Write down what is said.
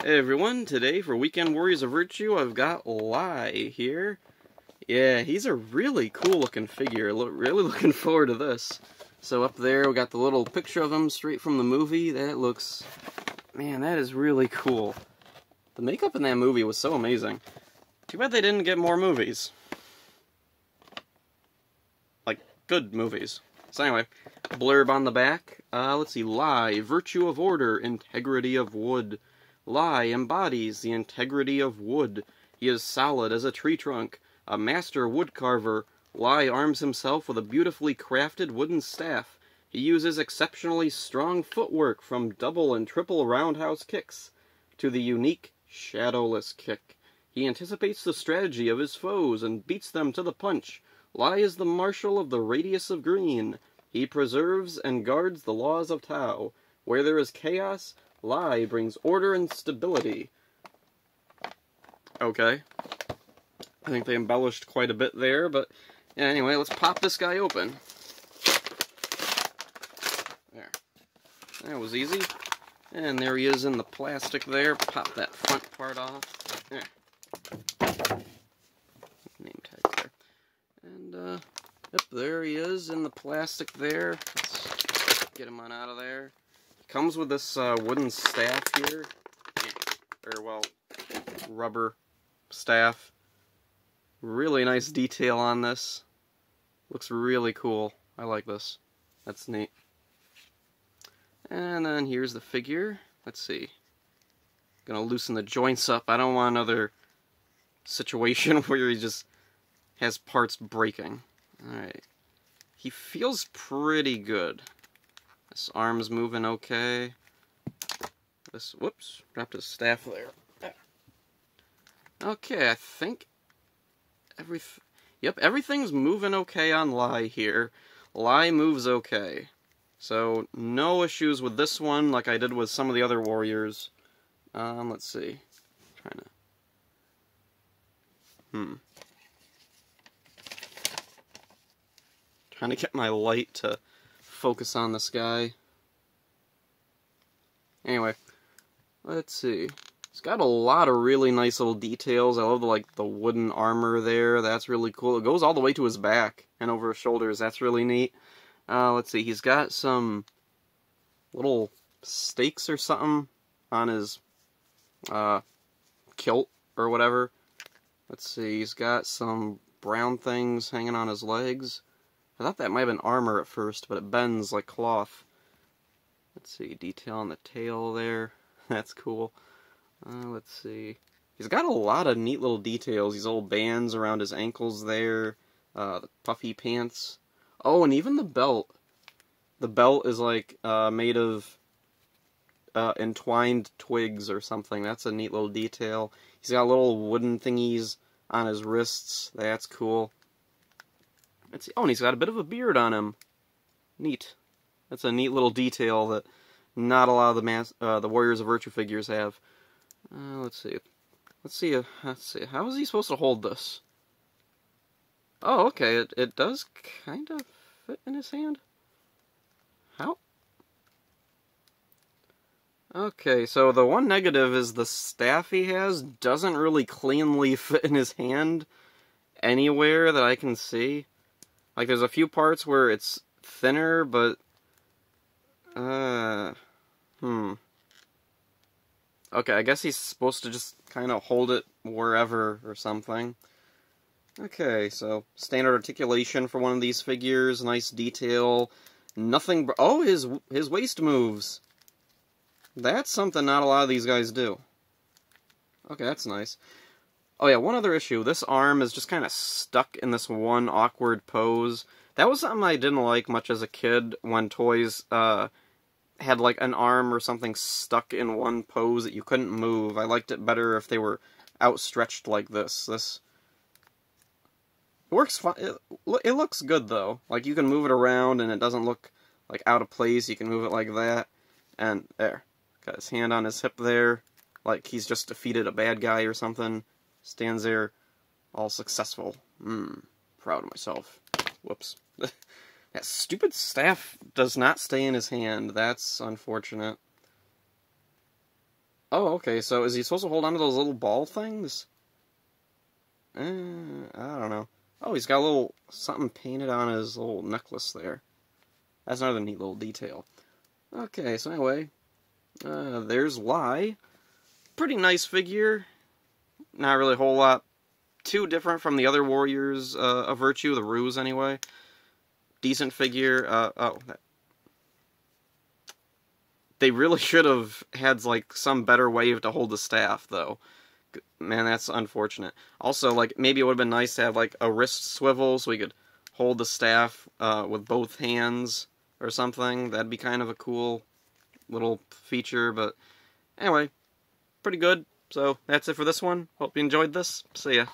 Hey everyone, today for Weekend Warriors of Virtue, I've got Lai here. Yeah, he's a really cool looking figure. Really looking forward to this. So up there, we got the little picture of him straight from the movie. That looks... Man, that is really cool. The makeup in that movie was so amazing. Too bad they didn't get more movies. Like, good movies. So anyway, blurb on the back. Uh, let's see, Lai, virtue of order, integrity of wood. Lai embodies the integrity of wood. He is solid as a tree trunk, a master woodcarver. Lai arms himself with a beautifully crafted wooden staff. He uses exceptionally strong footwork from double and triple roundhouse kicks to the unique shadowless kick. He anticipates the strategy of his foes and beats them to the punch. Lai is the marshal of the radius of green. He preserves and guards the laws of Tao. Where there is chaos, Lai brings order and stability. Okay. I think they embellished quite a bit there, but yeah, anyway, let's pop this guy open. There. That was easy. And there he is in the plastic there. Pop that front part off. There. Name tag there. And, uh, yep, there he is in the plastic there. Let's get him on out of there. Comes with this uh, wooden staff here, or well, rubber staff. Really nice detail on this. Looks really cool. I like this. That's neat. And then here's the figure. Let's see. Gonna loosen the joints up. I don't want another situation where he just has parts breaking. Alright. He feels pretty good. This arm's moving okay. This, whoops, dropped his staff there. Okay, I think every, yep, everything's moving okay on Lai here. Lai moves okay. So, no issues with this one like I did with some of the other warriors. Um, let's see. trying to... Hmm. Trying to get my light to focus on this guy. Anyway, let's see. It's got a lot of really nice little details. I love the, like the wooden armor there. That's really cool. It goes all the way to his back and over his shoulders. That's really neat. Uh, let's see. He's got some little stakes or something on his uh, kilt or whatever. Let's see. He's got some brown things hanging on his legs. I thought that might have been armor at first, but it bends like cloth. Let's see, detail on the tail there. That's cool. Uh, let's see. He's got a lot of neat little details. These little bands around his ankles there. Uh, the puffy pants. Oh, and even the belt. The belt is like uh, made of uh, entwined twigs or something. That's a neat little detail. He's got little wooden thingies on his wrists. That's cool. Let's see. Oh, and he's got a bit of a beard on him. Neat. That's a neat little detail that not a lot of the mass, uh, the Warriors of Virtue figures have. Uh, let's see. Let's see. Uh, let's see. How is he supposed to hold this? Oh, okay. It it does kind of fit in his hand. How? Okay, so the one negative is the staff he has doesn't really cleanly fit in his hand anywhere that I can see. Like, there's a few parts where it's thinner, but... Uh... Hmm. Okay, I guess he's supposed to just kind of hold it wherever or something. Okay, so standard articulation for one of these figures, nice detail. Nothing... Oh, his, his waist moves! That's something not a lot of these guys do. Okay, that's nice. Oh yeah, one other issue. This arm is just kind of stuck in this one awkward pose. That was something I didn't like much as a kid when toys uh, had like an arm or something stuck in one pose that you couldn't move. I liked it better if they were outstretched like this. This works fine. It, it looks good though. Like you can move it around and it doesn't look like out of place. You can move it like that. And there. Got his hand on his hip there. Like he's just defeated a bad guy or something stands there all successful. Hmm, proud of myself. Whoops. that stupid staff does not stay in his hand. That's unfortunate. Oh, okay, so is he supposed to hold on to those little ball things? Eh, I don't know. Oh, he's got a little something painted on his little necklace there. That's another neat little detail. Okay, so anyway, uh, there's Lai. Pretty nice figure. Not really a whole lot too different from the other warriors uh, of Virtue, the Roos anyway. Decent figure. Uh, oh, they really should have had like some better way to hold the staff though. Man, that's unfortunate. Also, like maybe it would have been nice to have like a wrist swivel so we could hold the staff uh, with both hands or something. That'd be kind of a cool little feature. But anyway, pretty good. So that's it for this one. Hope you enjoyed this. See ya.